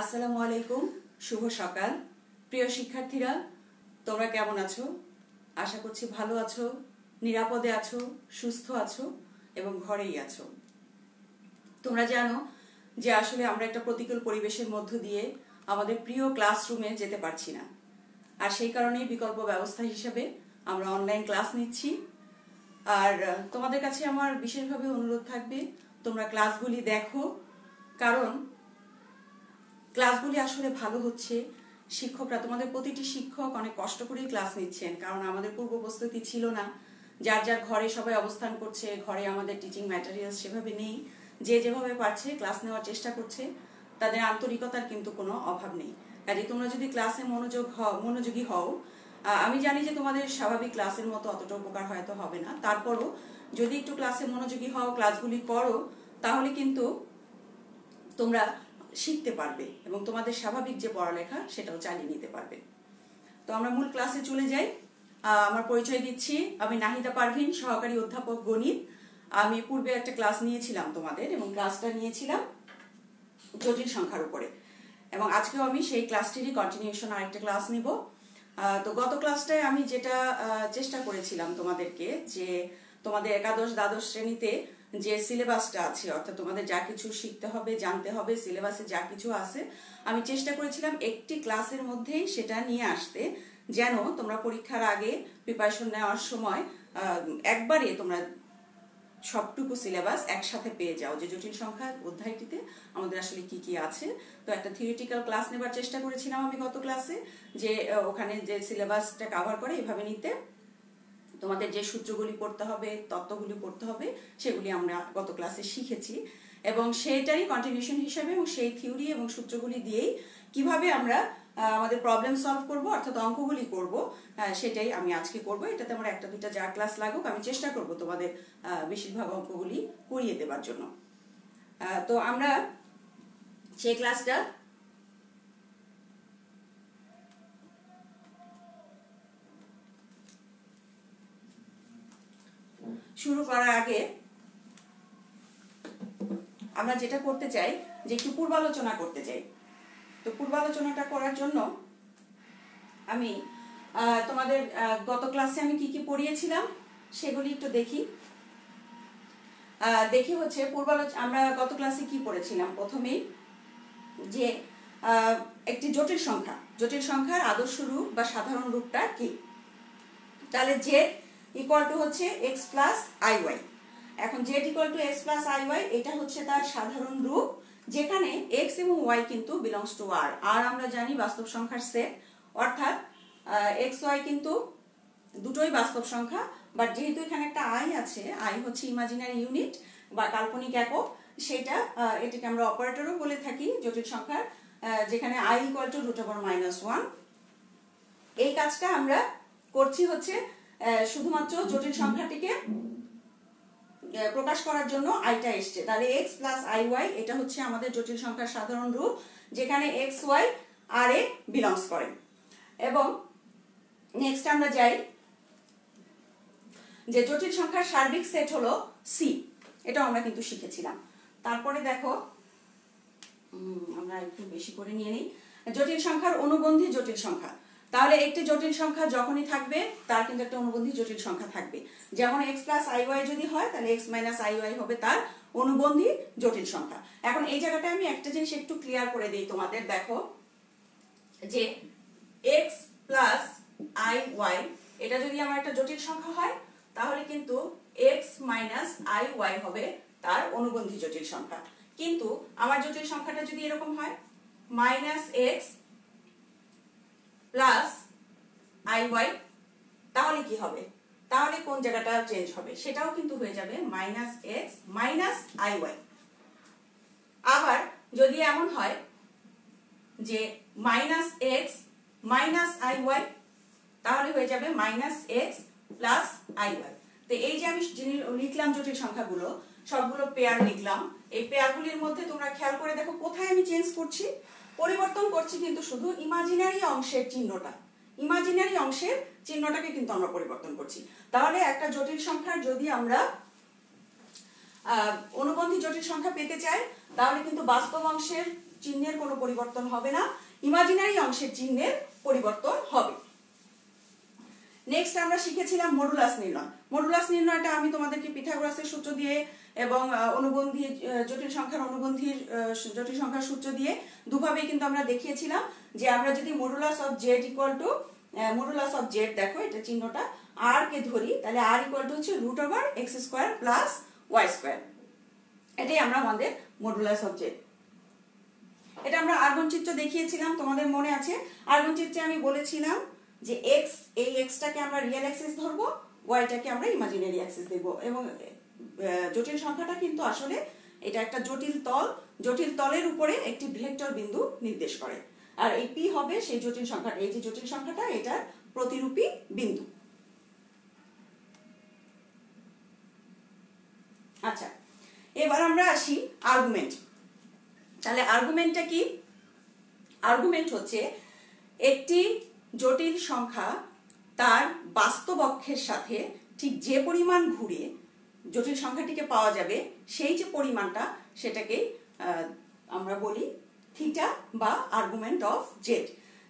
আসসালামু আলাইকুম, শুভ সকাল। প্রিয় শিক্ষার্থীরা, তোমরা কেমন আছো? আশা করছি ভালো আছো, নিরাপদে আছো, সুস্থ আছো এবং ঘরেই আছো। তোমরা জানো যে আসলে আমরা একটা প্রতিকূল পরিবেশের মধ্য দিয়ে আমাদের প্রিয় ক্লাসরুমে যেতে পারছি না। আর সেই কারণেই বিকল্প ব্যবস্থা হিসেবে আমরা অনলাইন ক্লাস নিচ্ছি। আর তোমাদের কাছে আমার বিশেষভাবে অনুরোধ থাকবে, তোমরা ক্লাসগুলি দেখো। কারণ ক্লাসগুলি আসলে ভালো হচ্ছে। শিক্ষকরা, তোমাদের প্রতিটি শিক্ষক অনেক কষ্ট করেই ক্লাস নিচ্ছেন, কারণ আমাদের পূর্ব প্রস্তুতি ছিল না। যার যার ঘরে সবাই অবস্থান করছে, ঘরে আমাদের টিচিং ম্যাটেরিয়াল সেভাবে নেই। যে যেভাবে পারছে ক্লাস নেওয়ার চেষ্টা করছে, তাদের আন্তরিকতার কিন্তু কোনো অভাব নেই। কাজে তোমরা যদি ক্লাসে মনোযোগ মনোযোগী হও আমি জানি যে তোমাদের স্বাভাবিক ক্লাসের মতো অতটা উপকার হয়তো হবে না। তারপরও যদি একটু ক্লাসে মনোযোগী হও, ক্লাসগুলি করো, তাহলে কিন্তু তোমরা শিখতে পারবে এবং তোমাদের স্বাভাবিক যে পড়ালেখা সেটাও চালিয়ে নিতে পারবে। তো আমরা মূল ক্লাসে চলে যাই। আমার পরিচয় দিচ্ছি। আমি নাহিদা পারভিন, সহকারী অধ্যাপক গণিত। আমি পূর্বে একটা ক্লাস নিয়েছিলাম তোমাদের এবং ক্লাসটা নিয়েছিলাম জটিল সংখ্যার উপরে। এবং আজকেও আমি সেই ক্লাসটিরই কন্টিনিউশন আরেকটা ক্লাস নিব। তো গত ক্লাসটায় আমি যেটা চেষ্টা করেছিলাম তোমাদেরকে যে তোমাদের একাদশ, দ্বাদশ শ্রেণীতে যে সিলেবাসটা আছে, অর্থাৎ তোমাদের যা কিছু শিখতে হবে, জানতে হবে সিলেবাসে যা কিছু আছে, আমি চেষ্টা করেছিলাম একটি ক্লাসের মধ্যেই সেটা নিয়ে আসতে, যেন তোমরা পরীক্ষার আগে প্রিপারেশন নেওয়ার সময় একবারে তোমরা সবটুকু সিলেবাস একসাথে পেয়ে যাও। যে জটিল সংখ্যা অধ্যায়টিতে আমাদের আসলে কি কি আছে, তো একটা থিওরিটিক্যাল ক্লাস নেবার চেষ্টা করেছিলাম আমি গত ক্লাসে যে ওখানে যে সিলেবাসটা কভার করে, এভাবে নিতে তোমাদের যে সূত্রগুলি পড়তে হবে, তত্ত্বগুলি পড়তে হবে, সেগুলি আমরা গত ক্লাসে শিখেছি। এবং সেইটারই কন্ট্রিবিউশন হিসেবে এবং সেই থিওরি এবং সূত্রগুলি দিয়েই কীভাবে আমরা আমাদের প্রবলেম সলভ করব অর্থাৎ অঙ্কগুলি করব সেটাই আমি আজকে করব। এটাতে আমার একটা দুইটা যা ক্লাস লাগুক, আমি চেষ্টা করব তোমাদের বেশিরভাগ অঙ্কগুলি করিয়ে দেবার জন্য। তো আমরা সেই ক্লাসটা শুরু করার আগে আমরা যেটা করতে চাই যে একটু পূর্বালোচনা করতে চাই। তো পূর্বালোচনাটা করার জন্য আমি তোমাদের গত ক্লাসে আমি কি কি পড়িয়েছিলাম সেগুলি একটু দেখি। দেখি হচ্ছে পূর্বালোচ, আমরা গত ক্লাসে কি পড়েছিলাম? প্রথমেই যে একটি জটিল সংখ্যা। জটিল সংখ্যার আদর্শ রূপ বা সাধারণ রূপটা কি? তাহলে জেড ইকুয়াল টু হচ্ছে এক্স প্লাস আই ওয়াই এখন z equal to x plus i y এটা হচ্ছে তার সাধারণ রূপ, যেখানে এক্স এবং ওয়াই কিন্তু বিলংস টু আর আর আমরা জানি বাস্তব সংখ্যার সেট অর্থাৎ এক্স ওয়াই কিন্তু দুটোই বাস্তব সংখ্যা বাট যেহেতু এখানে একটা আই আছে আই হচ্ছে ইমাজিনারি ইউনিট বা কাল্পনিক একক, সেটা এটাকে আমরা অপারেটরও বলে থাকি, জটিল সংখ্যার যেখানে i equal to root over minus one এই কাজটা আমরা করছি হচ্ছে শুধুমাত্র জটিল সংখ্যাটিকে প্রকাশ করার জন্য আইটা এসছে। তাহলে এক্স প্লাস আই ওয়াই এটা হচ্ছে আমাদের জটিল সংখ্যার সাধারণ রূপ, যেখানে এক্স ওয়াই আর এ বিলংস করে। এবং নেক্সট আমরা যাই, যে জটিল সংখ্যার সার্বিক সেট হলো সি এটাও আমরা কিন্তু শিখেছিলাম। তারপরে দেখো আমরা একটু বেশি করে নিয়ে নিই। জটিল সংখ্যার অনুবন্ধী জটিল সংখ্যা। তাহলে একটি জটিল সংখ্যা যখনই থাকবে, তার কিন্তু একটা অনুবন্ধী জটিল সংখ্যা থাকবে। যেমন এক্স প্লাস আই ওয়াই যদি হয়, তাহলে এক্স মাইনাস আই ওয়াই হবে তার অনুবন্ধী জটিল সংখ্যা। এখন এই জায়গাটা আমি একটা জিনিস একটু ক্লিয়ার করে দিই তোমাদের, দেখো। যে এক্স প্লাস আই ওয়াই এটা যদি আমার একটা জটিল সংখ্যা হয়, তাহলে কিন্তু এক্স মাইনাস আই ওয়াই হবে তার অনুবন্ধী জটিল সংখ্যা। কিন্তু আমার জটিল সংখ্যাটা যদি এরকম হয় minus x plus i y, তাহলে কি হবে? তাহলে কোন জায়গাটা চেঞ্জ হবে? সেটাও কিন্তু হয়ে যাবে minus x minus i y. আবার যদি এমন হয় যে minus x minus i y, তাহলে হয়ে যাবে minus x plus i y. তো এই যে আমি লিখলাম জটিল সংখ্যাগুলো, সবগুলো পেয়ার লিখলাম। এই পেয়ারগুলির মধ্যে তোমরা খেয়াল করে দেখো কোথায় আমি চেঞ্জ করছি? পরিবর্তন করছি কিন্তু শুধু ইমাজিনারি অংশের চিহ্নটা। ইমাজিনারি অংশের চিহ্নটাকে কিন্তু আমরা পরিবর্তন করছি। তাহলে একটা জটিল সংখ্যার যদি আমরা অনুবন্ধী জটিল সংখ্যা পেতে চাই, তাহলে কিন্তু বাস্তব অংশের চিহ্নের কোনো পরিবর্তন হবে না। ইমাজিনারি অংশের চিহ্নের পরিবর্তন হবে। নেক্সট আমরা শিখেছিলাম মডুলাস নির্ণয়। মডুলাস নির্ণয়টা আমি তোমাদেরকে পিথাগোরাসের সূত্র দিয়ে এবং অনুবন্ধী জটিল সংখ্যার অনুবন্ধীর জটিল সংখ্যার সূত্র দিয়ে দুভাবেই কিন্তু আমরা দেখিয়েছিলাম যে আমরা যদি modulus of z equal to modulus of z দেখো, এটা চিহ্নটা আর কে ধরি, তাহলে আর ইকুয়াল টু হচ্ছে root over x square plus y square এটাই আমরা আমাদের মডুলাস অফ জেড এটা আমরা আর্গন চিত্র দেখিয়েছিলাম, তোমাদের মনে আছে? আর্গন চিত্রে আমি বলেছিলাম যে এক্স এই এক্সটাকে আমরা রিয়েল অ্যাক্সিস ধরবো ওয়াইটাকে আমরা ইমাজিনারি অ্যাক্সিস দেবো। এবং জটিল সংখ্যাটা কিন্তু আসলে এটা একটা জটিল তল, জটিল তলের উপরে একটি ভেক্টর বিন্দু নির্দেশ করে। আর এই পি হবে সেই জটিল সংখ্যাটা, এই যে জটিল সংখ্যাটা এটার প্রতিরূপী বিন্দু। আচ্ছা এবার আমরা আসি আর্গুমেন্ট তাহলে আর্গুমেন্টটা কি? আর্গুমেন্ট হচ্ছে একটি জটিল সংখ্যা তার বাস্তব অক্ষের সাথে ঠিক যে পরিমাণ ঘুরে জটিল সংখ্যাটিকে পাওয়া যাবে, সেই যে পরিমাণটা সেটাকে আমরা বলি থিটা বা আর্গুমেন্ট অফ জেড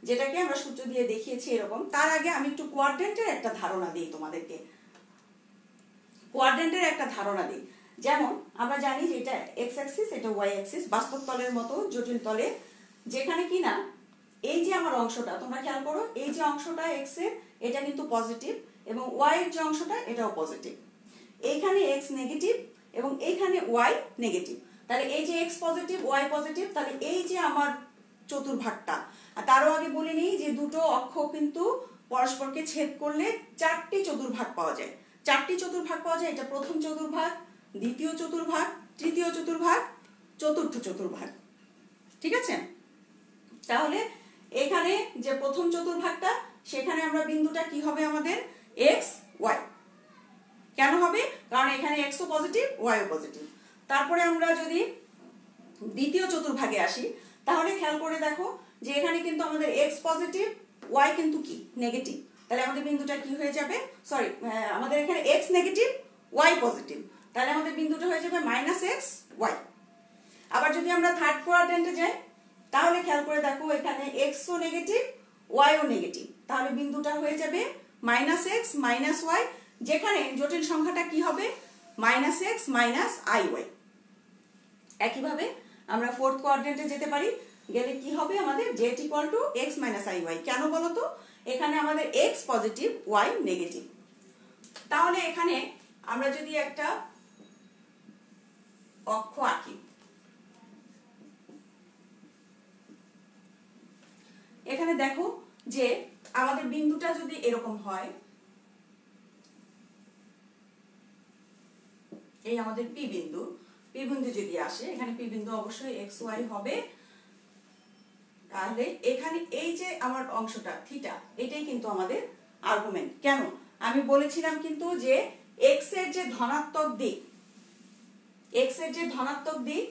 যেটাকে আমরা সূত্র দিয়ে দেখিয়েছি এরকম। তার আগে আমি একটু কোয়াড্রেন্টের একটা ধারণা দিই তোমাদেরকে। কোয়াড্রেন্টের একটা ধারণা দিই। যেমন, আমরা জানি যে এটা এক্স অ্যাক্সিস এটা ওয়াই অ্যাক্সিস বাস্তব তলের মতো জটিল তলে, যেখানে কিনা এই যে আমার অংশটা, তোমরা খেয়াল করো, এই যে অংশটা এক্সের, এটা কিন্তু পজিটিভ এবং ওয়াই এর যে অংশটা, এটাও পজিটিভ এইখানে এক্স নেগেটিভ এবং এইখানে ওয়াই নেগেটিভ তাহলে এই যে এক্স পজিটিভ ওয়াই পজিটিভ তাহলে এই যে আমার চতুর্ভাগটা। আর তারও আগে বলে নিই যে দুটো অক্ষ কিন্তু পরস্পরকে ছেদ করলে চারটি চতুর্ভাগ পাওয়া যায়। চারটি চতুর্ভাগ পাওয়া যায়, এটা প্রথম চতুর্ভাগ, দ্বিতীয় চতুর্ভাগ, তৃতীয় চতুর্ভাগ, চতুর্থ চতুর্ভাগ। ঠিক আছে? তাহলে এখানে যে প্রথম চতুর্ভাগটা, সেখানে আমরা বিন্দুটা কি হবে আমাদের? এক্স ওয়াই কেন হবে? কারণ এখানে এক্সও পজিটিভ ওয়াইও পজিটিভ তারপরে আমরা যদি দ্বিতীয় চতুর্ভাগে আসি, তাহলে খেয়াল করে দেখো যে এখানে কিন্তু আমাদের এক্স পজিটিভ ওয়াই কিন্তু কি? নেগেটিভ তাহলে আমাদের বিন্দুটা কি হয়ে যাবে? সরি আমাদের এখানে এক্স নেগেটিভ ওয়াই পজিটিভ তাহলে আমাদের বিন্দুটা হয়ে যাবে মাইনাস এক্স ওয়াই আবার যদি আমরা থার্ড কোয়াড্রেন্টে যাই তাহলে খেয়াল করে দেখো, এখানে এক্সও নেগেটিভ ওয়াইও নেগেটিভ তাহলে বিন্দুটা হয়ে যাবে মাইনাস এক্স মাইনাস ওয়াই যেখানে জটিল সংখ্যাটা কি হবে? Minus x minus i y একইভাবে আমরা ফোর্থ কোয়াড্রেন্টে যেতে পারি, গেলে কি হবে আমাদের? Z equal to x minus i y কেন বলতো এখানে আমাদের এক্স পজিটিভ ওয়াই নেগেটিভ তাহলে এখানে আমরা যদি একটা অক্ষ আঁকি এখানে দেখো যে আমাদের বিন্দুটা যদি এরকম হয়, এই আমাদের পি বিন্দু পি বিন্দু যদি আসে, এখানে পি বিন্দু অবশ্যই এক্স ওয়াই হবে। তাহলে এখানে এই যে আমার অংশটা, থিটা, এটাই কিন্তু আমাদের আর্গুমেন্ট কেন? আমি বলেছিলাম কিন্তু যে এক্সের যে ধনাত্মক দিক এক্সের যে ধনাত্মক দিক,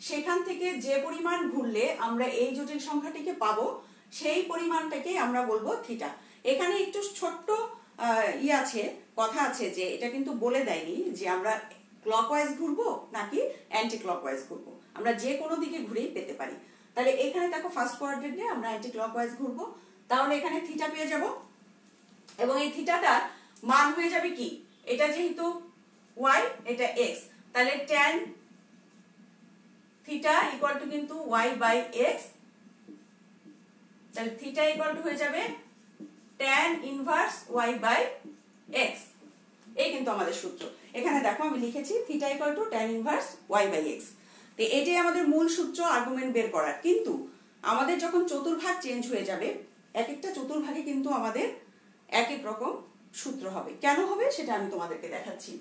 সেখান থেকে যে পরিমাণ ঘুরলে আমরা এই জটিল সংখ্যাটিকে পাবো সেই পরিমাণটাকে আমরা বলব থিটা এখানে একটু ছোট্ট ই আছে, কথা আছে যে এটা কিন্তু বলে দেয়নি যে আমরা ক্লকওয়াইজ ঘুরবো নাকি অ্যান্টি ক্লকওয়াইজ ঘুরবো। আমরা যে কোনো দিকে ঘুরেই পেতে পারি। তাহলে এখানে দেখো ফার্স্ট কোয়ার্ড্রেন্টে আমরা অ্যান্টি ক্লকওয়াইজ ঘুরবো। তাহলে এখানে থিটা পেয়ে যাব। এবং এই থিটাটার মান হয়ে যাবে কি? এটা যেহেতু ওয়াই এটা এক্স তাহলে ট্যান থিটা ইকুয়াল টু কিন্তু ওয়াই বাই এক্স তাহলে থিটা ইকুয়াল টু হয়ে যাবে tan inverse y by x এই কিন্তু আমাদের সূত্র। এখানে দেখো আমি লিখেছি theta equal to tan inverse y by x তো এটাই আমাদের মূল সূত্র আর্গুমেন্ট বের করার। কিন্তু আমাদের যখন চতুর্ভাগ চেঞ্জ হয়ে যাবে এক একটা চতুর্ভাগে কিন্তু আমাদের এক এক রকম সূত্র হবে। কেন হবে? সেটা আমি তোমাদেরকে দেখাচ্ছি।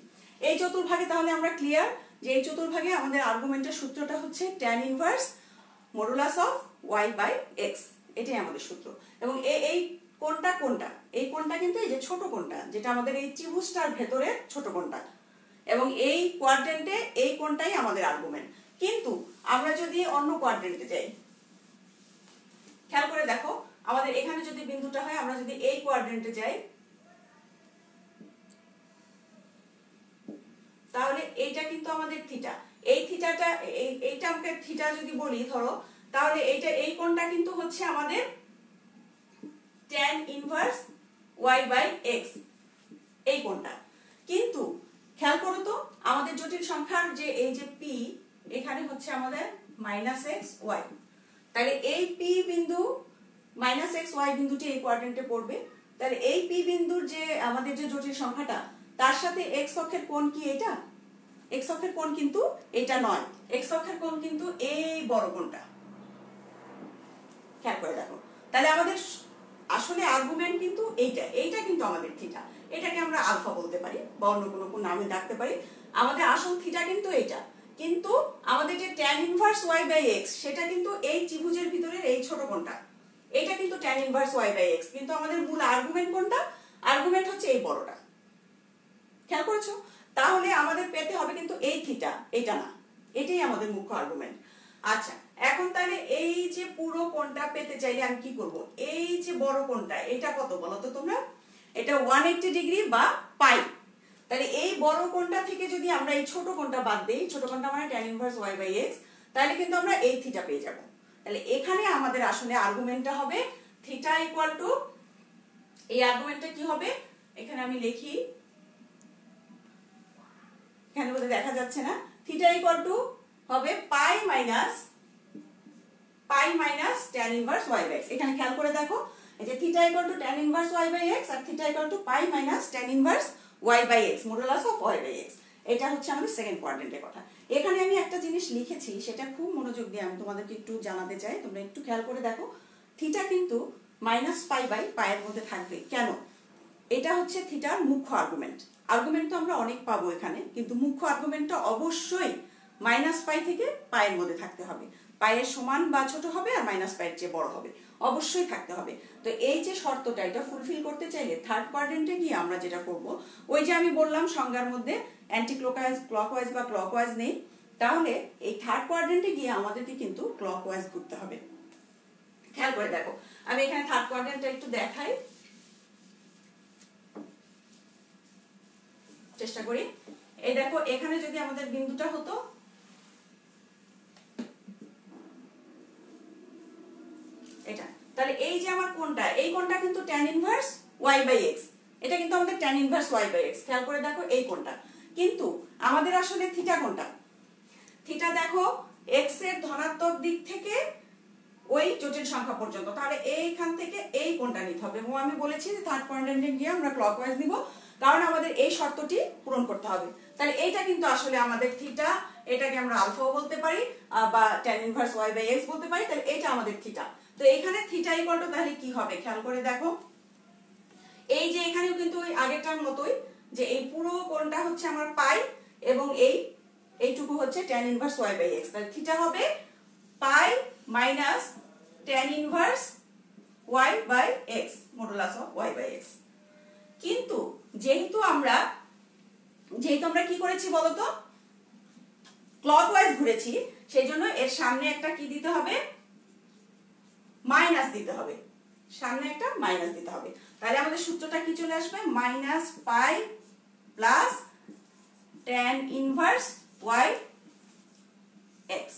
এই চতুর্ভাগে তাহলে আমরা ক্লিয়ার যে এই চতুর্ভাগে আমাদের আর্গুমেন্টের সূত্রটা হচ্ছে tan inverse modulus of y by x এটাই আমাদের সূত্র। এবং এই কোনটা কোনটা এই কোনটা কিন্তু এই যে ছোট কোনটা যেটা আমাদের এই ত্রিভুজটার ভেতরে ছোট কোনটা এবং এই কোয়াড্রেন্টে এই কোনটাই আমাদের আর্গুমেন্ট কিন্তু আমরা যদি অন্য কোয়াড্রেন্টে যাই, খেয়াল করে দেখো, আমাদের এখানে যদি বিন্দুটা হয়, আমরা যদি এই কোয়াড্রেন্টে যাই, তাহলে এইটা কিন্তু আমাদের থিটা এই থিটাটা এই, এইটা আমাকে থিটা যদি বলি, ধরো তাহলে এইটা, এই কোণটা কিন্তু হচ্ছে আমাদের tan inverse y by x এই কোণটা। কিন্তু খেয়াল করো তো, আমাদের জটিল সংখ্যার যে এই যে p, এখানে হচ্ছে আমাদের মাইনাস এক্স ওয়াই তাহলে এই p বিন্দু মাইনাস এক্স ওয়াই বিন্দুটি এই কোয়াড্রেন্টে পড়বে। তাহলে এই p বিন্দুর যে আমাদের যে জটিল সংখ্যাটা, তার সাথে x অক্ষের কোণ কি এটা? x অক্ষের কোণ কিন্তু এটা নয়। x অক্ষের কোণ কিন্তু এই বড় কোণটা। খেয়াল করে দেখো। তাহলে আমাদের আসলে আর্গুমেন্ট কিন্তু এইটা এইটা কিন্তু আমাদের থিটা এটাকে আমরা আলফা বলতে পারি, বা অন্য কোনো কোনো নামে ডাকতে পারি। আমাদের আসল থিটা কিন্তু এইটা। কিন্তু আমাদের যে tan inverse y by x সেটা কিন্তু এই ত্রিভুজের ভিতরের এই ছোট কোনটা এটা কিন্তু tan inverse y by x কিন্তু আমাদের মূল আর্গুমেন্ট কোনটা? আর্গুমেন্ট হচ্ছে এই বড়টা। খেয়াল করেছ? তাহলে আমাদের পেতে হবে কিন্তু এই থিটা এটা না। এটাই আমাদের মুখ্য আর্গুমেন্ট আচ্ছা এখন তাহলে এই যে পুরো কোণটা পেতে চাইলে আমি কি করব? এই যে বড় কোণটা, এটা কত বলো তো তোমরা? এটা ওয়ান ডিগ্রি বা পাই তাহলে এই বড় কোণটা থেকে যদি আমরা এই ছোট কোণটা বাদ দিই, ছোট কোণটা মানে tan inverse y by x তাহলে কিন্তু আমরা এই থিটা পেয়ে যাব। তাহলে এখানে আমাদের আসলে আর্গুমেন্টটা হবে থিটা ইকুয়াল টু এই আর্গুমেন্টটা কি হবে? এখানে আমি লিখি, এখানে বোধহয় দেখা যাচ্ছে না। থিটা ইকুয়াল টু হবে pi minus pi minus tan inverse y by x এখানে খেয়াল করে দেখো যে theta equal to tan inverse y by x R theta equal to pi minus tan inverse y by x modulus of y by x এটা হচ্ছে আমাদের second কোয়াড্রেন্টের কথা। এখানে আমি একটা জিনিস লিখেছি, সেটা খুব মনোযোগ দিয়ে আমি তোমাদেরকে একটু জানাতে চাই। তোমরা একটু খেয়াল করে দেখো থিটা কিন্তু মাইনাস পাই বাই পায়ের মধ্যে থাকবে। কেন? এটা হচ্ছে থিটার মুখ্য আর্গুমেন্ট আর্গুমেন্ট তো আমরা অনেক পাবো এখানে, কিন্তু মুখ্য আর্গুমেন্টটা অবশ্যই মাইনাস পাই থেকে পায়ের মধ্যে থাকতে হবে। পায়ের সমান বা ছোট হবে আর মাইনাস পায়ের চেয়ে বড় হবে। অবশ্যই থাকতে হবে। তো এই যে শর্তটা, এটা ফুলফিল করতে চাইলে থার্ড কোয়াড্রেন্টে গিয়ে আমরা যেটা করব, ওই যে আমি বললাম সংজ্ঞার মধ্যে অ্যান্টি ক্লকওয়াইজ ক্লকওয়াইজ বা ক্লকওয়াইজ নেই, তাহলে এই থার্ড কোয়াড্রেন্টে গিয়ে আমাদেরকে কিন্তু ক্লকওয়াইজ ঘুরতে হবে। খেয়াল করে দেখো, আমি এখানে থার্ড কোয়াড্রেন্টটা একটু দেখাই। চেষ্টা করি। এই দেখো, এখানে যদি আমাদের বিন্দুটা হতো এটা। তাহলে এই যে আমার কোনটা এই কোনটা কিন্তু tan inverse y by x এটা কিন্তু আমাদের tan inverse y by x খেয়াল করে দেখো এই কোনটা কিন্তু আমাদের আসলে থিটা কোনটা থিটা দেখো x এর ধনাত্মক দিক থেকে ওই জটিল সংখ্যা পর্যন্ত। তাহলে এইখান থেকে এই কোনটা নিতে হবে। এবং আমি বলেছি যে থার্ড কোয়াড্রেন্টে গিয়ে আমরা ক্লকওয়াইজ নিব। কারণ আমাদের এই শর্তটি পূরণ করতে হবে। তাহলে এইটা কিন্তু আসলে আমাদের থিটা এটাকে আমরা আলফাও বলতে পারি বা tan inverse y by x বলতে পারি। তাহলে এটা আমাদের থিটা তো এখানে থিটা ইকুয়াল টু তাহলে কি হবে? খেয়াল করে দেখো। এই যে এখানেও কিন্তু ওই আগেরটার মতোই যে এই পুরো কোণটা হচ্ছে আমার পাই এবং এই, এইটুকু হচ্ছে tan inverse y by x তাহলে থিটা হবে pi minus tan inverse y by x modulus of y by x কিন্তু যেহেতু আমরা যেহেতু আমরা কি করেছি বলতো? ক্লকওয়াইজ ঘুরেছি, সেই জন্য এর সামনে একটা কি দিতে হবে? মাইনাস দিতে হবে। সামনে একটা মাইনাস দিতে হবে। তাহলে আমাদের সূত্রটা কি চলে আসবে? Minus pi plus tan inverse y x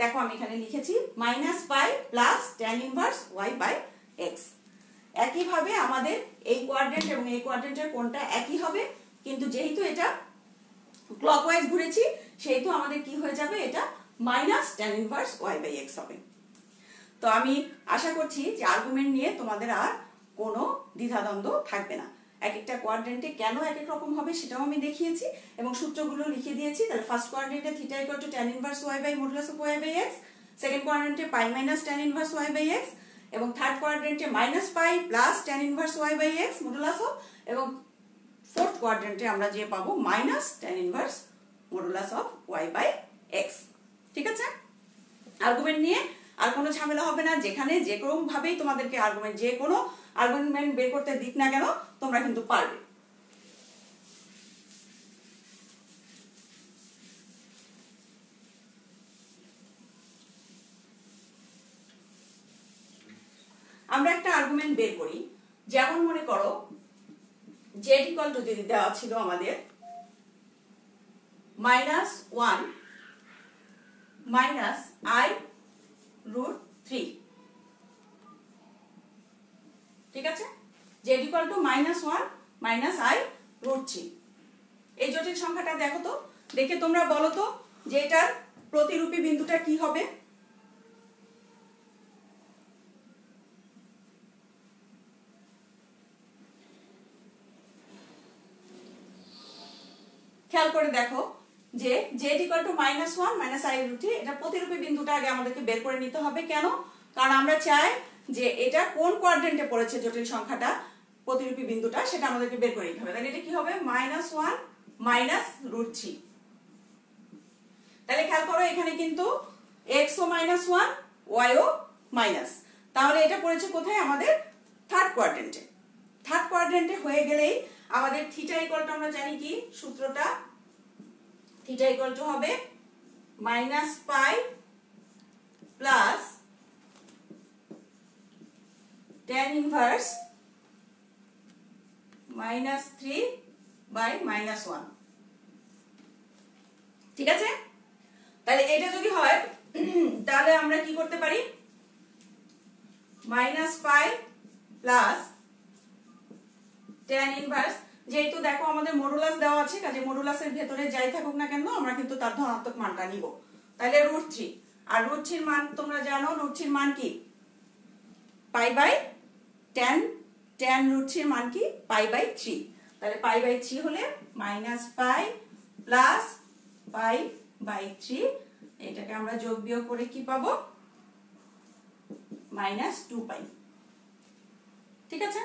দেখো আমি এখানে লিখেছি, minus pi plus tan inverse y by x একইভাবে আমাদের এই কোয়াড্রেন্ট এবং এই কোয়াড্রেন্টের কোনটা একই হবে, কিন্তু যেহেতু এটা ক্লকওয়াইজ ঘুরেছি, সেহেতু আমাদের কি হয়ে যাবে? এটা minus tan inverse y by x হবে। তো আমি আশা করছি যে আর্গুমেন্ট নিয়ে তোমাদের আর কোনো দ্বিধাদ্বন্দ্ব থাকবে না। এক একটা কোয়াড্রেন্টে কেন এক এক রকম হবে সেটাও আমি দেখিয়েছি এবং সূত্রগুলো লিখে দিয়েছি। তাহলে first কোয়াড্রেন্টে theta equal to tan inverse y by modulus y by x second কোয়াড্রেন্টে pi minus tan inverse y by x এবং third কোয়াড্রেন্টে minus pi plus tan inverse y by x modulus of এবং fourth কোয়াড্রেন্টে আমরা যে পাবো minus tan inverse modulus of y by x ঠিক আছে? Argument নিয়ে আর কোনো ঝামেলা হবে না। যেখানে যে ভাবেই তোমাদেরকে আর্গুমেন্ট যে কোনো আর্গুমেন্ট বের করতে দিক না কেন, তোমরা কিন্তু পারবে। আমরা একটা আর্গুমেন্ট বের করি। যেমন মনে করো জেড ইকুয়াল টু যদি দেওয়া ছিল আমাদের minus one minus i root three ঠিক আছে? Z equal to minus one minus i root three এই জটিল সংখ্যাটা দেখো তো। দেখে তোমরা বলো তো যে এটার প্রতিরূপী বিন্দুটা কি হবে? খেয়াল করে দেখো। যে z equal to minus one minus i root এটা প্রতিরূপী বিন্দুটা আগে আমাদেরকে বের করে নিতে হবে। কেন? কারণ আমরা চাই যে এটা কোন কোয়াড্রেন্টে পড়েছে জটিল সংখ্যাটা, প্রতিরূপী বিন্দুটা, সেটা আমাদেরকে বের করে নিতে হবে। তাহলে এটা কি হবে? Minus one minus root three তাহলে খেয়াল করো, এখানে কিন্তু এক্স ও মাইনাস ওয়ান ওয়াই ও মাইনাস তাহলে এটা পড়েছে কোথায়? আমাদের থার্ড কোয়াড্রেন্টে থার্ড কোয়াড্রেন্টে হয়ে গেলেই আমাদের থিটা ইকুয়াল টু আমরা জানি কি? সূত্রটা থিটা ইকুয়াল টু হবে minus pi plus tan inverse minus three by minus one ঠিক আছে? তাহলে এটা যদি হয়, তাহলে আমরা কি করতে পারি? Minus pi plus tan inverse যেহেতু দেখো আমাদের মডুলাস দেওয়া আছে, কাজে মডুলাসের ভেতরে যাই থাকুক না কেন, আমরা কিন্তু তার ধনাত্মক মানটা নিব। তাহলে রুট থ্রি আর রুট থ্রির মান তোমরা জানো রুট থ্রির মান কি? Pi by tan tan root থ্রির মান কি? পাই বাই থ্রি তাহলে পাই বাই থ্রি হলে minus pi plus pi by three এটাকে আমরা যোগ বিয়োগ করে কি পাবো? মাইনাস টু পাই ঠিক আছে?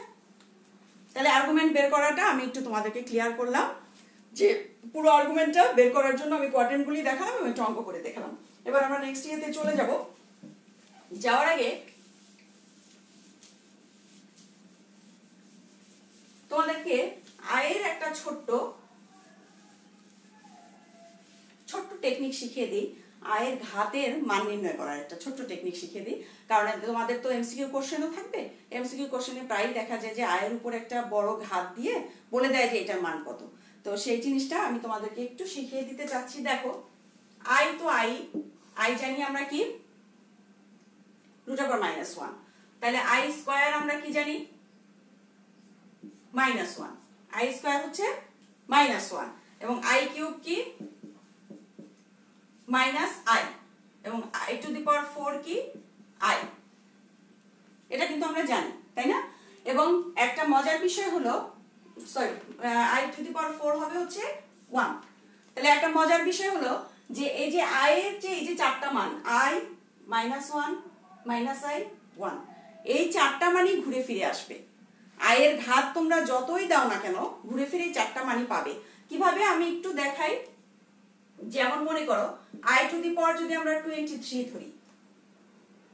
তাহলে আর্গুমেন্ট বের করাটা আমি একটু তোমাদেরকে ক্লিয়ার করলাম, যে পুরো আর্গুমেন্টটা বের করার জন্য আমি কোয়াড্রেন্টগুলি দেখালাম এবং একটু অঙ্ক করে দেখালাম। এবার আমরা নেক্সট ইয়েতে চলে যাব। যাওয়ার আগে তোমাদেরকে আয়ের একটা ছোট্ট ছোট্ট টেকনিক শিখিয়ে দিই। আয়ের ঘাতের মান নির্ণয় করার একটা ছোট্ট টেকনিক শিখিয়ে দিই। কারণ তোমাদের তো এমসিকিউ কোশ্চেনও থাকবে। এমসিকিউ কোশ্চেনে প্রায় দেখা যায় যে আয়ের উপর একটা বড় ঘাত দিয়ে বলে দেয় যে এটার মান কত। তো সেই জিনিসটা আমি তোমাদেরকে একটু শিখিয়ে দিতে চাচ্ছি। দেখো, আই তো আই। আই জানি আমরা কি? রুট ওভার মাইনাস ওয়ান তাহলে আই স্কোয়ার আমরা কি জানি? মাইনাস ওয়ান আই স্কোয়ার হচ্ছে মাইনাস ওয়ান এবং আই কিউব কি? মাইনাস আই এবং i to the power four কি? আই এটা কিন্তু আমরা জানি, তাই না? এবং একটা মজার বিষয় হলো sorry i to the power four হবে হচ্ছে ওয়ান তাহলে একটা মজার বিষয় হলো যে এই যে আই এর যে, এই যে চারটা মান i minus one minus i one এই চারটা মানই ঘুরে ফিরে আসবে। আয়ের ঘাত তোমরা যতই দাও না কেন, ঘুরে ফিরে চারটা মানই পাবে। কীভাবে? আমি একটু দেখাই। যেমন মনে করো আই টু দি পাওয়ার যদি আমরা টোয়েন্টি থ্রি ধরি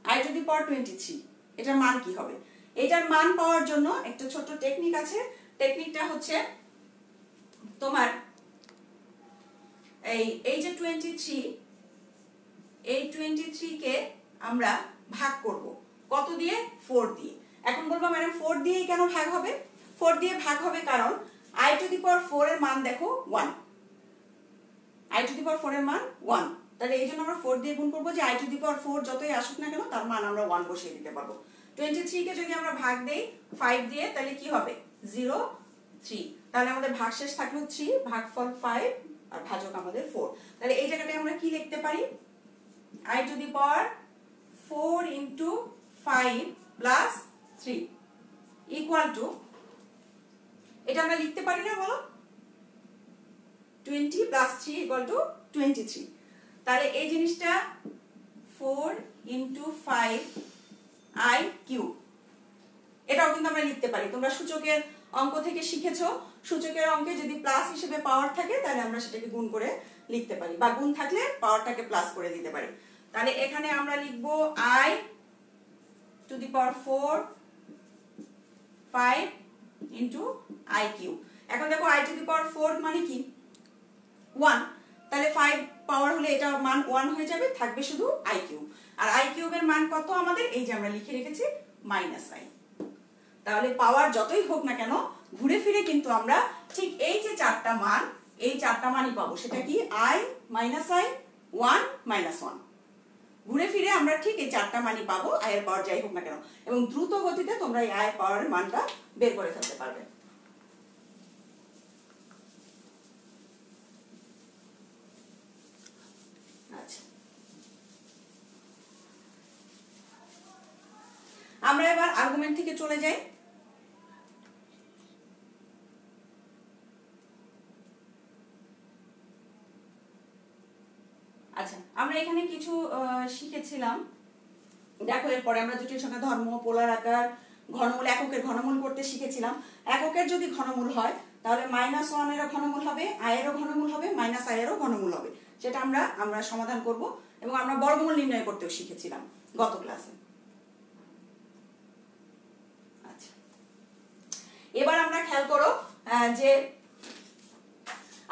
i to the power twenty three এটার মান কি হবে? এটার মান পাওয়ার জন্য একটা ছোট্ট টেকনিক আছে টেকনিকটা হচ্ছে তোমার এই এই যে টোয়েন্টি থ্রি এই টোয়েন্টি থ্রিকে আমরা ভাগ করব। কত দিয়ে? ফোর দিয়ে। এখন বলব ম্যাডাম ফোর দিয়েই কেন ভাগ হবে? ফোর দিয়ে ভাগ হবে কারণ i to the power four এর মান দেখো one i to the power four এর মান ওয়ান তাহলে এই জন্য আমরা ফোর দিয়ে গুণ করব যে i to the power four যতই আসুক না কেন, তার মান আমরা ওয়ান বসিয়ে দিতে পারব। টোয়েন্টি থ্রি কে যদি আমরা ভাগ দেই ফাইভ দিয়ে, তাহলে কি হবে? জিরো থ্রি তাহলে আমাদের ভাগশেষ থাকল থ্রি ভাগফল ফাইভ আর ভাজক আমাদের ফোর তাহলে এই জায়গাটায় আমরা কি লিখতে পারি? I to the power four into five plus three equal to এটা আমরা লিখতে পারি না বলো? Twenty plus three equal to twenty three তাহলে এই জিনিসটা four into five i cube এটাও কিন্তু আমরা লিখতে পারি। তোমরা সূচকের অঙ্ক থেকে শিখেছো। সূচকের অঙ্কে যদি প্লাস হিসেবে পাওয়ার থাকে, তাহলে আমরা সেটাকে গুণ করে লিখতে পারি। বা গুণ থাকলে পাওয়ারটাকে প্লাস করে দিতে পারি। তাহলে এখানে আমরা লিখব i to the power four five into i cube এখন দেখো i to the power four মানে কি? ওয়ান তাহলে ফাইভ পাওয়ার হলে এটা মান ওয়ান হয়ে যাবে, থাকবে শুধু আই কিউব আর আই কিউবের মান কত আমাদের? এই যে আমরা লিখে রেখেছি মাইনাস আই তাহলে পাওয়ার যতই হোক না কেন, ঘুরে ফিরে কিন্তু আমরা ঠিক এই যে চারটা মান, এই চারটা মানই পাবো। সেটা কি? I minus i one minus one ঘুরে ফিরে আমরা ঠিক এই চারটা মানই পাবো আয়ের পাওয়ার যাই হোক না কেন। এবং দ্রুত গতিতে তোমরা এই আয়ের পাওয়ারের মানটা বের করে ফেলতে পারবে আচ্ছা আমরা এবার আর্গুমেন্ট থেকে চলে যাই। আচ্ছা আমরা এখানে কিছু শিখেছিলাম। দেখো, এরপরে আমরা জটিল সংখ্যা, ধর্ম, পোলার আকার, ঘনমূল, এককের ঘনমূল করতে শিখেছিলাম। এককের যদি ঘনমূল হয়, তাহলে মাইনাস ওয়ানেরও ঘনমূল হবে আয়েরও ঘনমূল হবে মাইনাস আয়েরও ঘনমূল হবে। সেটা আমরা আমরা সমাধান করব এবং আমরা বর্গমূল নির্ণয় করতেও শিখেছিলাম গত ক্লাসে আচ্ছা এবার আমরা খেয়াল করো যে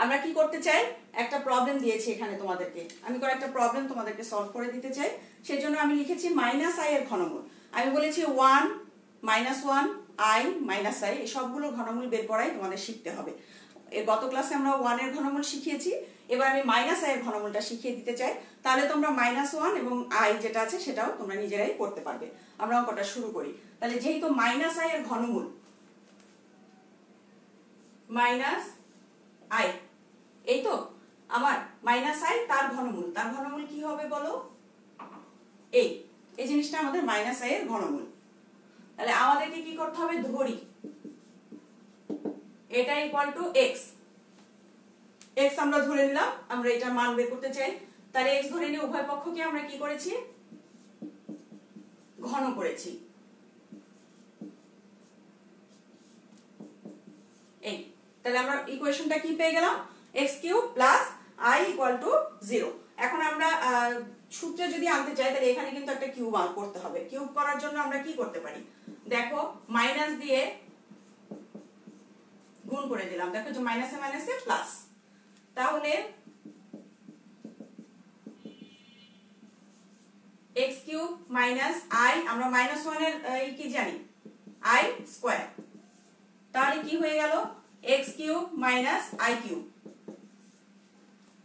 আমরা কি করতে চাই? একটা প্রবলেম দিয়েছি এখানে তোমাদেরকে। আমি করে একটা প্রবলেম তোমাদেরকে সলভ করে দিতে চাই। সেই জন্য আমি লিখেছি মাইনাস আই এর ঘনমূল। আমি বলেছি one minus one i minus i সবগুলো ঘনমূল বের করাই তোমাদের শিখতে হবে। এর গত ক্লাসে আমরা ওয়ানের ঘনমূল শিখিয়েছি। এবার আমি মাইনাস আই এর ঘনমূলটা শিখিয়ে দিতে চাই। তাহলে তোমরা মাইনাস ওয়ান এবং আই যেটা আছে সেটাও তোমরা নিজেরাই করতে পারবে। আমরা অঙ্কটা শুরু করি। তাহলে যেহেতু মাইনাস আই এর ঘনমূল মাইনাস আই। এই তো, আমার মাইনাস আই, তার ঘনমূল। তার ঘনমূল কি হবে বলো? এই এই জিনিসটা আমাদের মাইনাস আই এর ঘনমূল। তাহলে আমাদেরকে কি করতে হবে? ধরি। এটা ইকুয়াল টু এক্স এক্স আমরা ধরে নিলাম, আমরা এটার মান বের করতে চাই। তাহলে এক্স ধরে নিয়ে উভয় পক্ষকে আমরা কি করেছি? ঘন করেছি। এই তাহলে আমরা ইকুয়েশনটা কি পেয়ে গেলাম? X cube plus i equal to zero এখন আমরা সূত্রে যদি আনতে চাই, তাহলে এখানে কিন্তু একটা কিউব করতে হবে। কিউব করার জন্য আমরা কি করতে পারি? দেখো মাইনাস দিয়ে গুণ করে দিলাম। দেখো যে মাইনাসে মাইনাসে প্লাস তাহলে এক্স কিউব মাইনাস আই আমরা মাইনাস ওয়ানের কি জানি? আই স্কোয়ার তাহলে কি হয়ে গেল? X cube minus i cube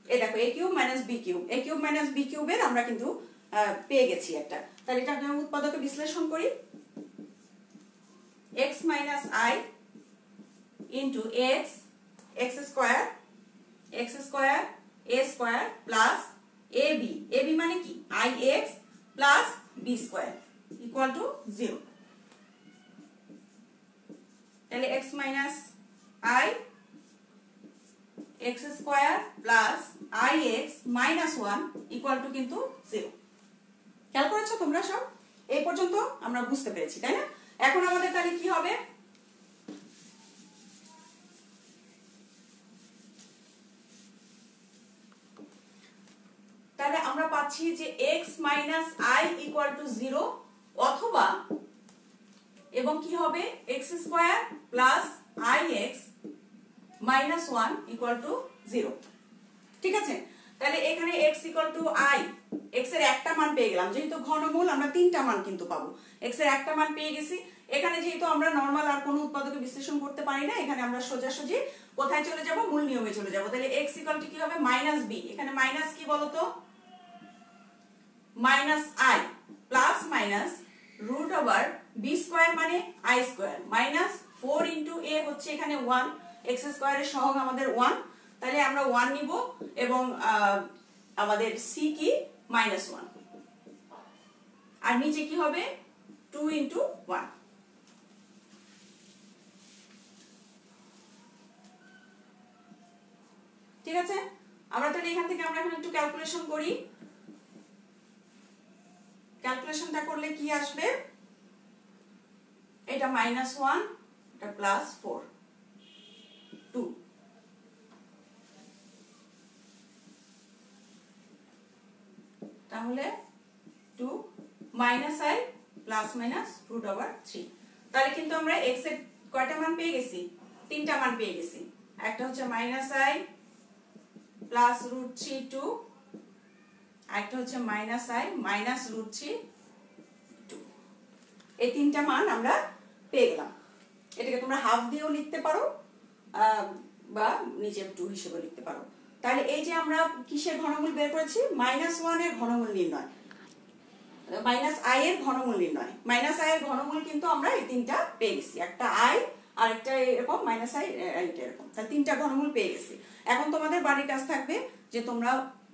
এই দেখো a cube minus b cube a cube minus b কিউবের আমরা কিন্তু পেয়ে গেছি একটা। তাহলে এটা আমি উৎপাদকে বিশ্লেষণ করি। X minus i into x x square x square a square plus a b a b মানে কি? I x plus b square equal to zero তাহলে x minus i x square plus i x minus one equal to কিন্তু zero খেয়াল করেছ তোমরা সব? এই পর্যন্ত আমরা বুঝতে পেরেছি, তাই না? এখন আমাদের তাহলে কি হবে? তাহলে আমরা পাচ্ছি যে x minus i equal to zero অথবা এবং কি হবে? X square plus i x minus one equal to zero ঠিক আছে? তাহলে এখানে এক্স ইকুয়াল টু আই এক্সের একটা মান পেয়ে গেলাম। যেহেতু ঘনমূল, আমরা তিনটা মান কিন্তু পাবো। এক্সের একটা মান পেয়ে গেছি। এখানে যেহেতু আমরা নর্মাল আর কোনো উৎপাদকে বিশ্লেষণ করতে পারি না, এখানে আমরা সোজাসুজি কোথায় চলে যাব? মূল নিয়মে চলে যাব। তাহলে x ইকুয়াল টু কি হবে? মাইনাস বি এখানে মাইনাস কি বলতো? Minus i plus minus root over b square মানে i square minus four into a হচ্ছে এখানে ওয়ান এক্স স্কোয়ারের সহগ আমাদের ওয়ান তাহলে আমরা ওয়ান নিব এবং আমাদের সি কি? মাইনাস ওয়ান আর নিচে কি হবে? টু ইন্টু ওয়ান ঠিক আছে? আমরা তাহলে এখান থেকে আমরা এখন একটু ক্যালকুলেশন করি। ক্যালকুলেশনটা করলে কি আসবে? এটা মাইনাস ওয়ান এটা প্লাস ফোর টু তাহলে two minus i plus minus root over three তাহলে কিন্তু আমরা এক্সের কয়টা মান পেয়ে গেছি? তিনটা মান পেয়ে গেছি। একটা হচ্ছে minus i plus root three two একটা হচ্ছে minus i minus root three two এই তিনটা মান আমরা পেয়ে গেলাম। এটাকে তোমরা হাফ দিয়েও লিখতে পারো। বা নিচে টু হিসেবে লিখতে পারো। তাহলে এই যে আমরা কিসের ঘনমূল বের করেছি? মাইনাস ওয়ানের ঘনমূল নির্ণয়। মাইনাস আই এর ঘনমূল নির্ণয়। মাইনাস আই এর ঘনমূল কিন্তু আমরা এই তিনটা পেয়ে গেছি। একটা আই আর একটা এরকম মাইনাস আই এইটা এরকম। তাহলে তিনটা ঘনমূল পেয়ে গেছি। এখন তোমাদের বাড়ির কাজ থাকবে যে তোমরা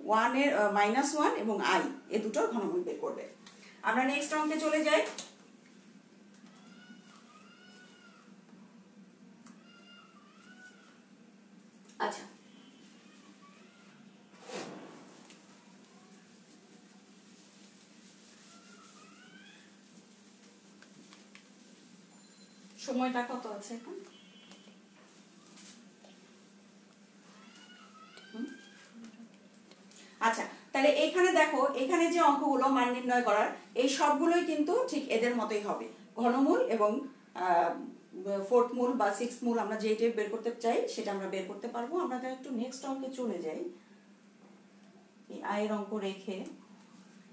ওয়ানের মাইনাস ওয়ান এবং আই এ দুটোর ঘনমূল বের করবে। আমরা নেক্সট অঙ্কে চলে যাই। আচ্ছা। সময়টা কত আছে এখন? আচ্ছা তাহলে এখানে দেখো, এখানে যে অঙ্কগুলো মান নির্ণয় করার, এই সবগুলোই কিন্তু ঠিক এদের মতোই হবে। ঘনমূল এবং ফোর্থ মূল বা সিক্স মূল আমরা যেটা বের করতে চাই, সেটা আমরা বের করতে পারব। আমরা একটু নেক্সট অঙ্কে চলে যাই। এই আয়ের অঙ্ক রেখে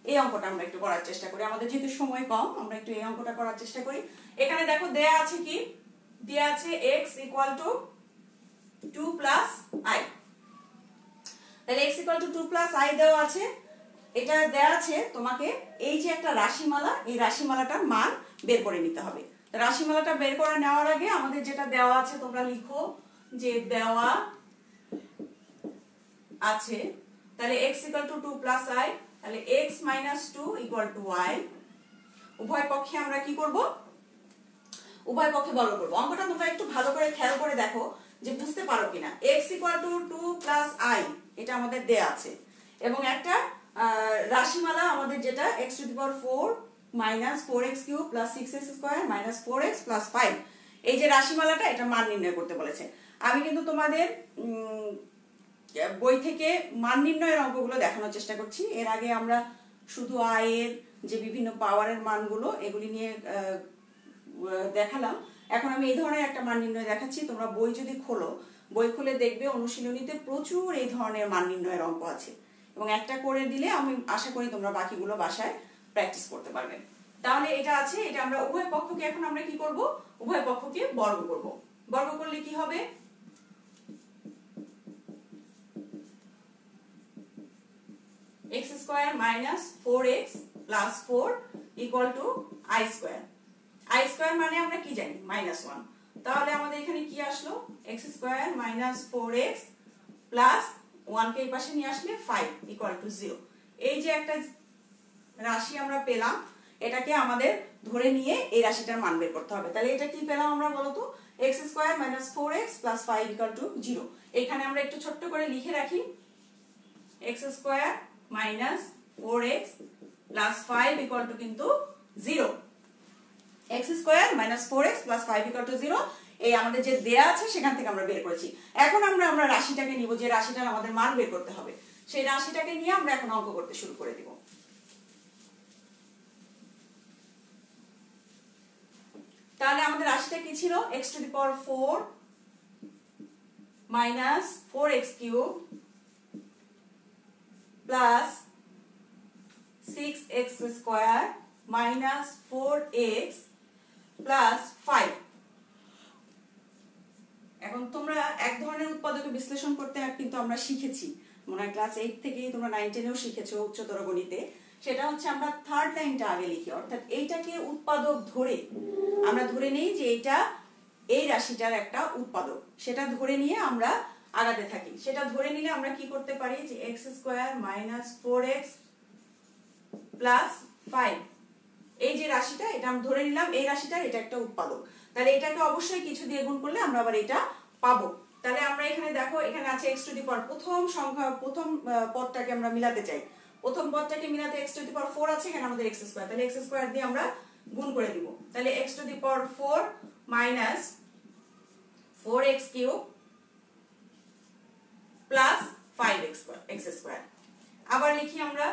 এই অঙ্কটা আমরা একটু করার চেষ্টা করি। আমাদের যেহেতু সময় কম, আমরা একটু এই অঙ্কটা করার চেষ্টা করি। এখানে দেখো দেয়া আছে কি? দেয়া আছে x equal to two plus i তাহলে x equal to two plus i দেওয়া আছে। এটা দেয়া আছে তোমাকে এই যে একটা রাশিমালা, এই রাশিমালাটার মান বের করে নিতে হবে। রাশিমালাটা বের করে নেওয়ার আগে আমাদের যেটা দেওয়া আছে, তোমরা লিখো যে দেওয়া আছে। তাহলে x equal to two plus i তাহলে x minus two equal to y উভয় পক্ষে আমরা কি করব? উভয় পক্ষে বর্গ করব। অঙ্কটা তোমরা একটু ভালো করে খেয়াল করে দেখো যে বুঝতে পারো কিনা। X equal to two plus i এটা আমাদের দেয়া আছে। এবং একটা রাশিমালা আমাদের যেটা x to the power four minus four x cube plus six x square minus four x plus five এই যে রাশিমালাটা, এটা মান নির্ণয় করতে বলেছে। আমি কিন্তু তোমাদের বই থেকে মান নির্ণয়ের অঙ্কগুলো দেখানোর চেষ্টা করছি। এর আগে আমরা শুধু আয়ের যে বিভিন্ন পাওয়ারের মানগুলো, এগুলি নিয়ে দেখালাম। এখন আমি এই ধরনের একটা মান নির্ণয় দেখাচ্ছি। তোমরা বই যদি খোলো, বই খুলে দেখবে অনুশীলনীতে প্রচুর এই ধরনের মান নির্ণয়ের অঙ্ক আছে। এবং একটা করে দিলে আমি আশা করি তোমরা বাকিগুলো বাসায় প্র্যাকটিস করতে পারবে তাহলে এটা আছে, এটা আমরা উভয় পক্ষকে এখন আমরা কি করব? উভয় পক্ষকে বর্গ করব। বর্গ করলে কি হবে? Square minus four x plus four equal to i square. I square মানে আমরা কি জানি? Minus one. তাহলে আমাদের এখানে কি আসলো? X square minus four x plus ওয়ানকে এই পাশে নিয়ে আসলে ফাইভ ইকুয়াল টু জিরো। এই যে একটা রাশি আমরা পেলাম, এটাকে আমাদের ধরে নিয়ে এই রাশিটার মান বের করতে হবে। তাহলে এটা কি পেলাম আমরা বলতো? X square minus four x plus five equal to zero এখানে আমরা একটু ছোট্ট করে লিখে রাখি। X square minus four x plus five equal to কিন্তু zero x square minus four x plus five equal to zero এই আমাদের যে দেয়া আছে সেখান থেকে আমরা বের করেছি। এখন আমরা আমরা রাশিটাকে নিব, যে রাশিটার আমাদের মান বের করতে হবে। সেই রাশিটাকে নিয়ে আমরা এখন অঙ্ক করতে শুরু করে দিব। তাহলে আমাদের রাশিটা কি ছিল? X to the power four minus four x cube plus six x square minus four x plus five এখন তোমরা এক ধরনের উৎপাদকে বিশ্লেষণ করতে কিন্তু আমরা শিখেছি। মনে হয় ক্লাস এইট থেকেই তোমরা নাইন টেনেও শিখেছো উচ্চতর গণিতে। সেটা হচ্ছে আমরা থার্ড লাইনটা আগে লিখি। অর্থাৎ এইটাকে উৎপাদক ধরে, আমরা ধরে নেই যে এটা এই রাশিটার একটা উৎপাদক। সেটা ধরে নিয়ে আমরা আগাতে থাকি। সেটা ধরে নিলে আমরা কি করতে পারি যে x square minus four x plus five এই যে রাশিটা, এটা আমি ধরে নিলাম, এই রাশিটার এটা একটা উৎপাদক। তাহলে এটাকে অবশ্যই কিছু দিয়ে গুণ করলে আমরা আবার এটা পাবো। তাহলে আমরা এখানে দেখো, এখানে আছে এক্স টু দি পাওয়ার প্রথম সংখ্যা, প্রথম পদটাকে আমরা মিলাতে চাই। প্রথম পদটাকে মিলাতে x to the power four আছে, এখানে আমাদের এক্স স্কোয়ার তাহলে এক্স স্কোয়ার দিয়ে আমরা গুণ করে দিব। তাহলে x to the power four minus four x cube plus five x x square আবার লিখি আমরা।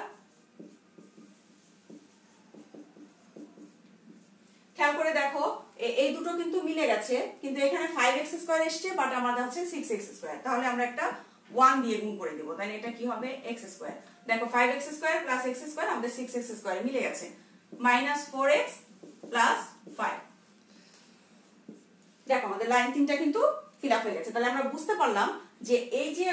খেয়াল করে দেখো এই দুটো কিন্তু মিলে গেছে, কিন্তু এখানে ফাইভ এক্স স্কোয়ার এসছে বাট আমাদের হচ্ছে সিক্স এক্স স্কোয়ার তাহলে আমরা একটা ওয়ান দিয়ে গুণ করে দিব। তাহলে এটা কি হবে? এক্স স্কোয়ার দেখো five x square plus x square আমাদের সিক্স এক্স স্কোয়ার মিলে গেছে। Minus four x plus five দেখো, আমাদের লাইন তিনটা কিন্তু ফিল আপ হয়ে গেছে। তাহলে আমরা বুঝতে পারলাম যে এই যে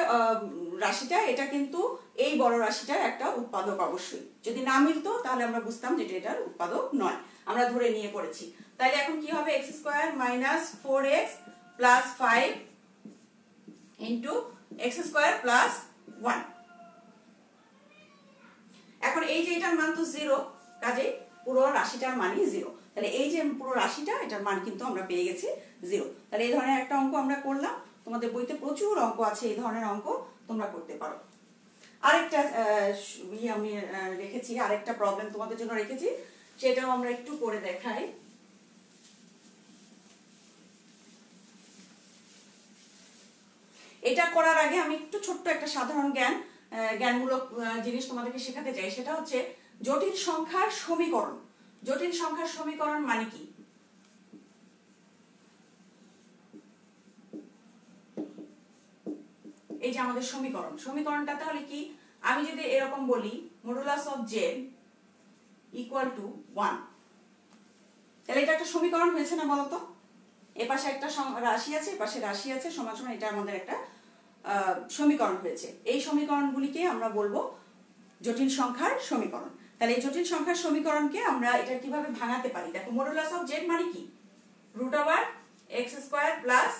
রাশিটা, এটা কিন্তু এই বড় রাশিটার একটা উৎপাদক অবশ্যই। যদি না মিলতো, তাহলে আমরা বুঝতাম যে এটার উৎপাদক নয়। আমরা ধরে নিয়ে পড়েছি। তাহলে এখন কি হবে? X square minus four x plus five into x square plus one এখন এই যে এটার মান তো জিরো কাজে পুরো রাশিটার মানই জিরো তাহলে এই যে পুরো রাশিটা, এটার মান কিন্তু আমরা পেয়ে গেছি জিরো তাহলে এই ধরনের একটা অঙ্ক আমরা করলাম। তোমাদের বইতে প্রচুর অঙ্ক আছে, এই ধরনের অঙ্ক তোমরা করতে পারো। আরেকটা ইয়ে আমি রেখেছি, আরেকটা প্রবলেম তোমাদের জন্য রেখেছি, সেটাও আমরা একটু করে দেখাই। এটা করার আগে আমি একটু ছোট্ট একটা সাধারণ জ্ঞান। জ্ঞানমূলক জিনিস তোমাদেরকে শেখাতে চাই, সেটা হচ্ছে জটিল সংখ্যার সমীকরণ। জটিল সংখ্যার সমীকরণ মানে কি? এই যে আমাদের সমীকরণ। সমীকরণটা তাহলে কি? আমি যদি এরকম বলি modulus of z equal to one তাহলে এটা একটা সমীকরণ হয়েছে না বলতো? এ পাশে একটা রাশি আছে পাশে রাশি আছে, সমান সমান এটা আমাদের একটা সমীকরণ হয়েছে। এই সমীকরণগুলিকে আমরা বলব জটিল সংখ্যার সমীকরণ। তাহলে এই জটিল সংখ্যার সমীকরণকে আমরা এটা কীভাবে ভাঙাতে পারি? দেখো মডুলাস অফ জেড মানে কি? Root over x square plus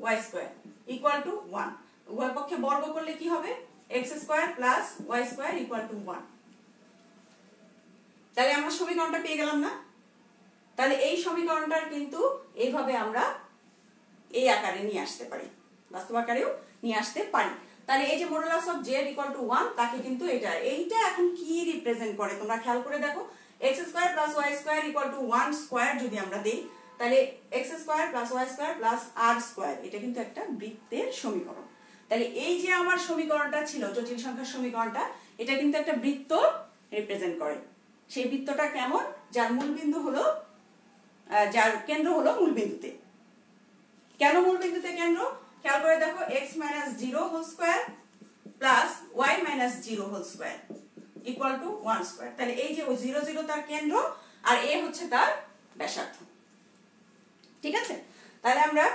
y square equal to one উভয় পক্ষে বর্গ করলে কি হবে? X square plus y square equal to one তাহলে আমরা সমীকরণটা পেয়ে গেলাম না? তাহলে এই সমীকরণটার কিন্তু এইভাবে আমরা এই আকারে নিয়ে আসতে পারি। বাস্তব আকারেও নিয়ে আসতে পারি। তাহলে এই যে modulus of z equal to one তাকে কিন্তু এটা, এইটা এখন কি রিপ্রেজেন্ট করে? তোমরা খেয়াল করে দেখো x square plus y square equal to one square যদি আমরা দিই, তাহলে x square plus y square plus r square এটা কিন্তু একটা বৃত্তের সমীকরণ। তাহলে এই যে আমার সমীকরণটা ছিল, জটিল সংখ্যার সমীকরণটা, এটা কিন্তু একটা বৃত্ত রিপ্রেজেন্ট করে। সেই বৃত্তটা কেমন? যার মূলবিন্দু হলো যার কেন্দ্র হলো মূলবিন্দুতে। কেন মূলবিন্দুতে কেন্দ্র? খেয়াল করে দেখো x minus whole square plus y minus zero whole square equal to one square তাহলে এই যে জিরো জিরো তার কেন্দ্র আর এ হচ্ছে তার ব্যাসার্ধ। ঠিক আছে? তাহলে আমরা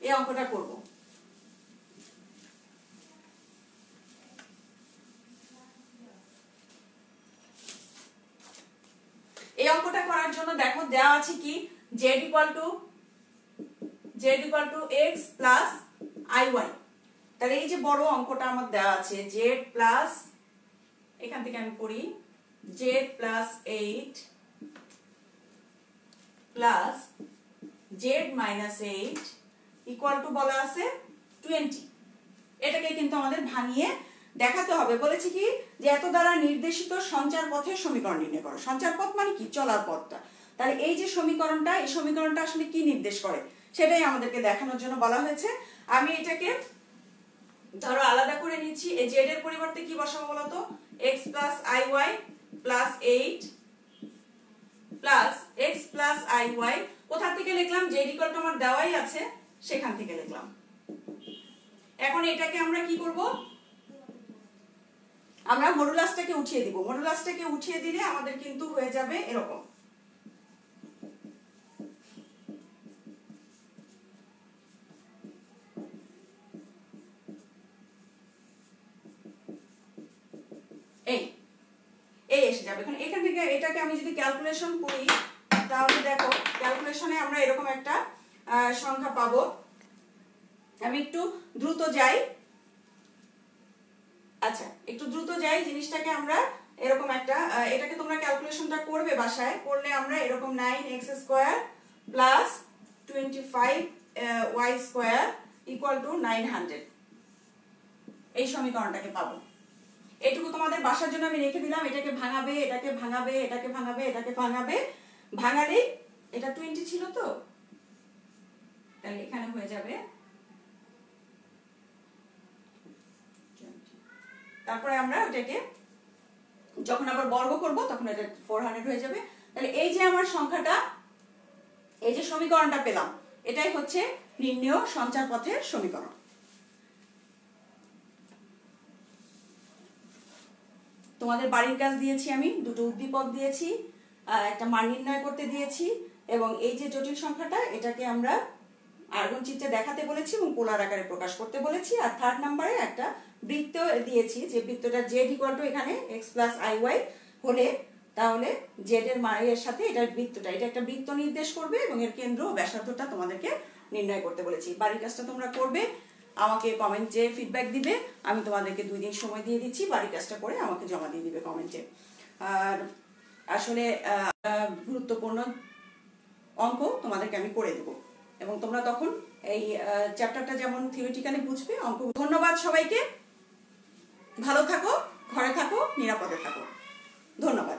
এই অঙ্কটা করব। এই অঙ্কটা করার জন্য দেখো, দেওয়া আছে কি? Z equal to z equal to x plus i y তাহলে এই যে বড় অঙ্কটা আমার দেওয়া আছে জেড প্লাস এখান থেকে আমি পড়ি z plus eight plus z minus eight equal to বলা আছে টোয়েন্টি এটাকে কিন্তু আমাদের ভাঙিয়ে দেখাতে হবে। বলেছি কি যে এত দ্বারা নির্দেশিত সঞ্চার পথের সমীকরণ নির্ণয় করো। সঞ্চার পথ মানে কি? চলার পথটা। তাহলে এই যে সমীকরণটা, এই সমীকরণটা আসলে কি নির্দেশ করে? সেটাই আমাদেরকে দেখানোর জন্য বলা হয়েছে। আমি এটাকে ধরো আলাদা করে নিচ্ছি। এই জেড এর পরিবর্তে কি বসাবো বলতো? X plus i y plus eight plus x plus i y কোথা থেকে লিখলাম? জেড ইকুয়াল টু আমার দেওয়াই আছে, সেখান থেকে লিখলাম। এখন এটাকে আমরা কি করব? আমরা মডুলাসটাকে উঠিয়ে দিব। মডুলাসটাকে উঠিয়ে দিলে আমাদের কিন্তু হয়ে যাবে এরকম এই এই এসে যাবে এখন এখান থেকে এটাকে আমি যদি ক্যালকুলেশন করি, তাহলে দেখো ক্যালকুলেশনে আমরা এরকম একটা সংখ্যা পাবো। আমি একটু দ্রুত যাই। আচ্ছা একটু দ্রুত যাই, জিনিসটাকে আমরা এরকম একটা এটাকে তোমরা ক্যালকুলেশনটা করবে বাসায়। করলে আমরা এরকম nine x square plus twenty five y square equal to nine hundred এই সমীকরণটাকে পাবো। এটুকু তোমাদের বাসার জন্য আমি রেখে দিলাম। এটাকে ভাঙাবে এটাকে ভাঙাবে এটাকে ভাঙাবে এটাকে ভাঙাবে। ভাঙালে এটা টোয়েন্টি ছিল তো? তাহলে এখানে হয়ে যাবে তারপরে আমরা ওটাকে যখন আবার বর্গ করব, তখন এটা ফোর হান্ড্রেড হয়ে যাবে। তাহলে এই যে আমার সংখ্যাটা, এই যে সমীকরণটা পেলাম, এটাই হচ্ছে নির্ণয় সঞ্চার পথের সমীকরণ। তোমাদের বাড়ির কাজ দিয়েছি আমি, দুটো উদ্দীপক দিয়েছি একটা মান নির্ণয় করতে দিয়েছি, এবং এই যে জটিল সংখ্যাটা, এটাকে আমরা আর্গন চিত্রে দেখাতে বলেছি এবং পোলার আকারে প্রকাশ করতে বলেছি, আর থার্ড নাম্বারে একটা বৃত্ত দিয়েছি, যে বৃত্তটা জেড ইকুয়াল টু এখানে এক্স প্লাস আই ওয়াই হলে, তাহলে জেড এর মায়ের সাথে এটার বৃত্তটা, এটা একটা বৃত্ত নির্দেশ করবে এবং এর কেন্দ্র ব্যাসার্ধটা তোমাদেরকে নির্ণয় করতে বলেছি। বাড়ির কাজটা তোমরা করবে আমাকে কমেন্টে ফিডব্যাক দিবে। আমি তোমাদেরকে দুই দিন সময় দিয়ে দিচ্ছি, বাড়ির কাজটা করে আমাকে জমা দিয়ে দিবে কমেন্টে আর আসলে গুরুত্বপূর্ণ অঙ্ক তোমাদেরকে আমি করে দেবো। এবং তোমরা তখন এই চ্যাপ্টারটা যেমন থিওরিটিক্যালি বুঝবে, অঙ্ক ধন্যবাদ সবাইকে। ভালো থাকো, ঘরে থাকো, নিরাপদে থাকো। ধন্যবাদ।